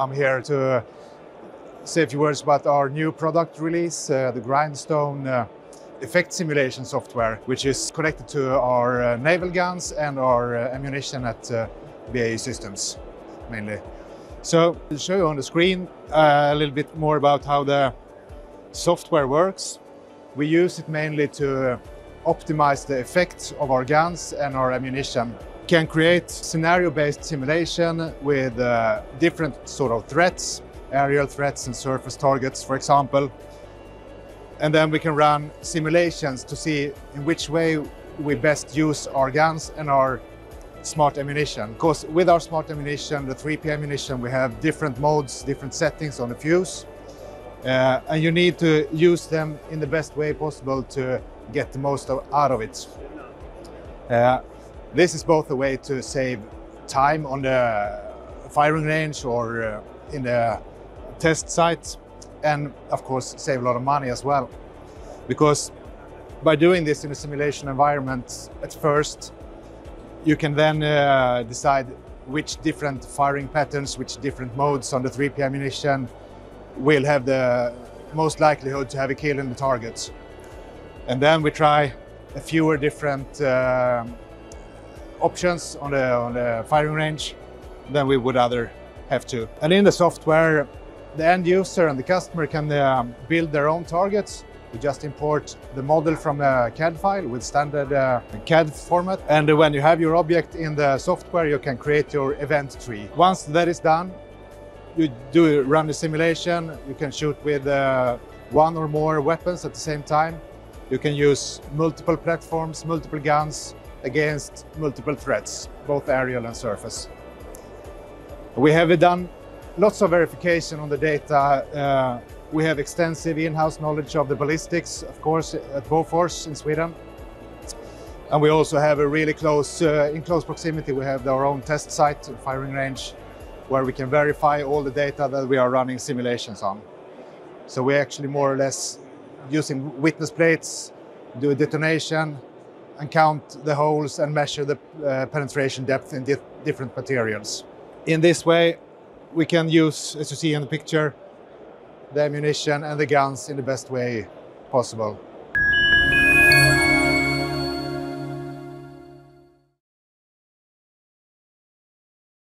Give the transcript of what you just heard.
I'm here to say a few words about our new product release, uh, the Grindstone uh, effect simulation software, which is connected to our uh, naval guns and our uh, ammunition at uh, BAE Systems, mainly. So I'll show you on the screen uh, a little bit more about how the software works. We use it mainly to optimize the effects of our guns and our ammunition. We can create scenario-based simulation with uh, different sort of threats, aerial threats and surface targets, for example. And then we can run simulations to see in which way we best use our guns and our smart ammunition. Because with our smart ammunition, the 3P ammunition, we have different modes, different settings on the fuse. Uh, and you need to use them in the best way possible to get the most of, out of it. Uh, this is both a way to save time on the firing range or uh, in the test site, and of course save a lot of money as well. Because by doing this in a simulation environment at first, you can then uh, decide which different firing patterns, which different modes on the 3P ammunition will have the most likelihood to have a kill in the target. And then we try a fewer different uh, options on the, on the firing range than we would other have to. And in the software, the end user and the customer can um, build their own targets. We just import the model from a CAD file with standard uh, CAD format. And when you have your object in the software, you can create your event tree. Once that is done, you do run the simulation. You can shoot with uh, one or more weapons at the same time. You can use multiple platforms, multiple guns against multiple threats, both aerial and surface. We have done lots of verification on the data. Uh, we have extensive in-house knowledge of the ballistics, of course, at Bofors in Sweden. And we also have a really close, uh, in close proximity, we have our own test site, firing range, where we can verify all the data that we are running simulations on. So we actually more or less using witness plates, do a detonation, and count the holes and measure the uh, penetration depth in di different materials. In this way, we can use, as you see in the picture, the ammunition and the guns in the best way possible.